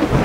you